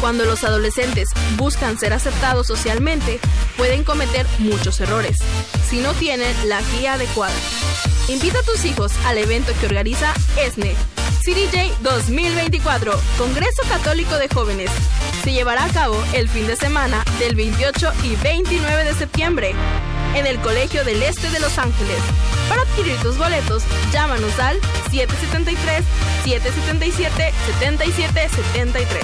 Cuando los adolescentes buscan ser aceptados socialmente, pueden cometer muchos errores si no tienen la guía adecuada. Invita a tus hijos al evento que organiza ESNE, CDJ 2024, Congreso Católico de Jóvenes. Se llevará a cabo el fin de semana del 28 y 29 de septiembre en el Colegio del Este de Los Ángeles. Para adquirir tus boletos, llámanos al 773-777-7773.